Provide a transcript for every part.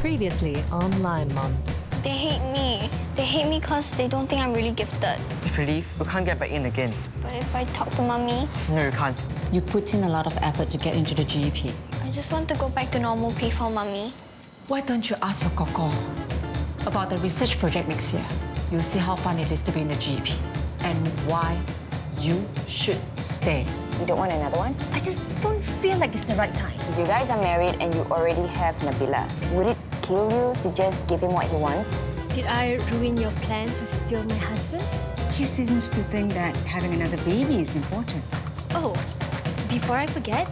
Previously on Lion Mums. They hate me. They hate me because they don't think I'm really gifted. If you leave, we can't get back in again. But if I talk to mommy, No, you can't. You put in a lot of effort to get into the GEP. I just want to go back to normal pay for mommy. Why don't you ask your koko about the research project next year? You'll see how fun it is to be in the GEP and why you should stay. You don't want another one? I just don't feel like it's the right time. You guys are married and you already have Nabila. Would it kill you to just give him what he wants? Did I ruin your plan to steal my husband? He seems to think that having another baby is important. Oh, before I forget,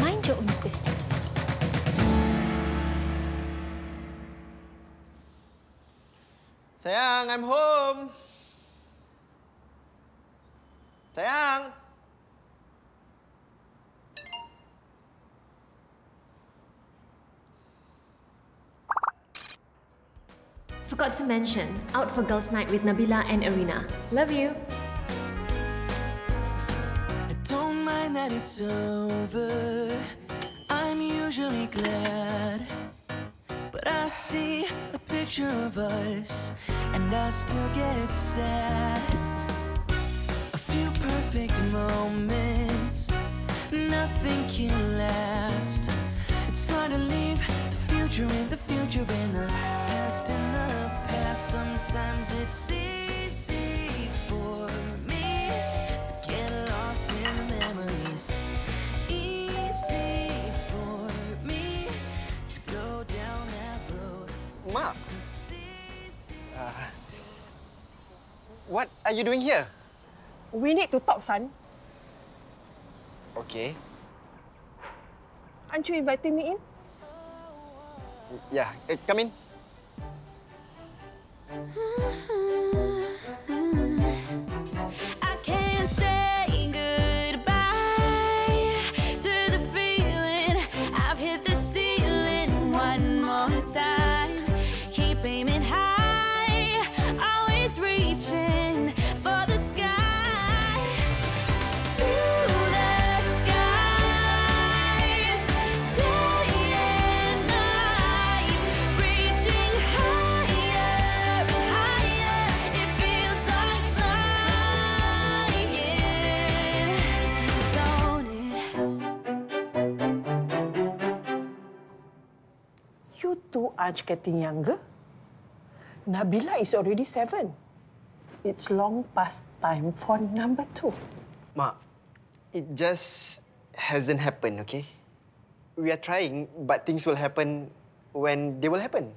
mind your own business. Sayang, I'm home. Sayang. Forgot to mention, out for girls' night with Nabila and Arina. Love you. I don't mind that it's over. I'm usually glad. But I see a picture of us, and I still get sad. A few perfect moments, nothing can last. It's hard to leave future in the future and the past in the past. Sometimes it's easy for me to get lost in the memories. Easy for me to go down that road. Ma, It's easy. what are you doing here? We need to talk, son. Okay. Aren't you inviting me in? Yeah, eh, come in. You two are getting younger. Nabila is already seven. It's long past time for number two. Ma, it just hasn't happened, okay? We are trying, but things will happen when they will happen.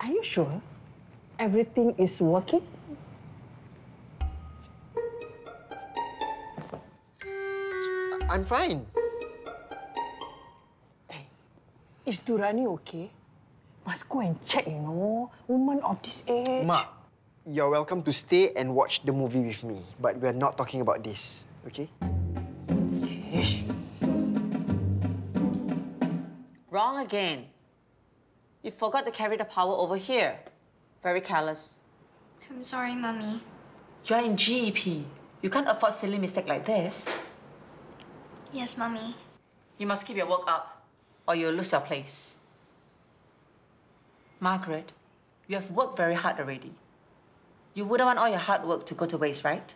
Are you sure everything is working? I'm fine. Is Durrani okay? Must go and check, you know. Woman of this age. Ma, you're welcome to stay and watch the movie with me, but we're not talking about this, okay? Yeesh. Wrong again. You forgot to carry the power over here. Very careless. I'm sorry, mommy. You're in GEP. You can't afford silly mistake like this. Yes, mommy. You must keep your work up, or you'll lose your place. Margaret, you have worked very hard already. You wouldn't want all your hard work to go to waste, right?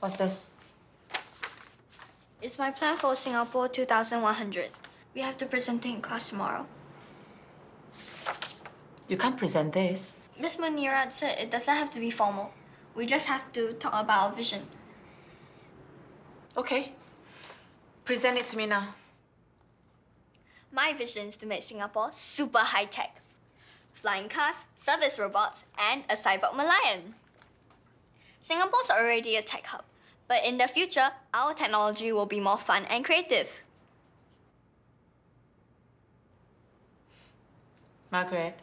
What's this? It's my plan for Singapore 2100. We have to present it in class tomorrow. You can't present this. Miss Munira said it doesn't have to be formal. We just have to talk about our vision. Okay. Present it to me now. My vision is to make Singapore super high tech. Flying cars, service robots, and a cyborg Merlion. Singapore's already a tech hub, but in the future, our technology will be more fun and creative. Margaret,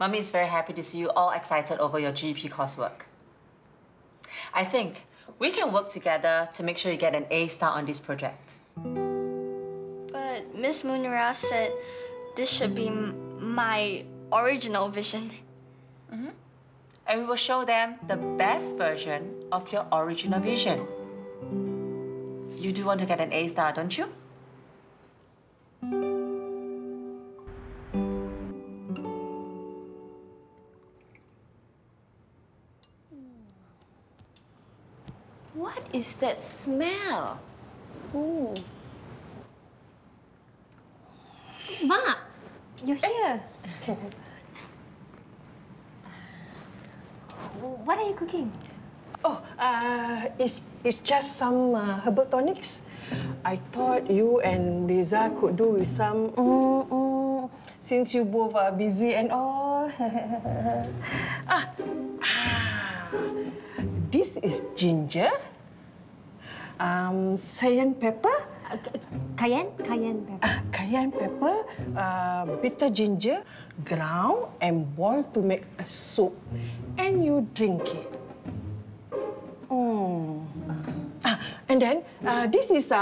Mummy is very happy to see you all excited over your GP coursework. I think we can work together to make sure you get an A star on this project. But Miss Munira said this should be my original vision. Mm-hmm. and we will show them the best version of your original vision. You do want to get an A star, don't you? What is that smell? Ma, you're here. what are you cooking? Oh, uh, it's, it's just some uh, herbal tonics. I thought you and Reza could do with some, mm, mm, since you both are busy and all. ah, ah, this is ginger, um, cayenne pepper, Uh, cayenne? Cayenne pepper. uh, cayenne pepper, uh, bitter ginger, ground and boiled to make a soup. And you drink it. Mm. Ah, and then uh, this is uh,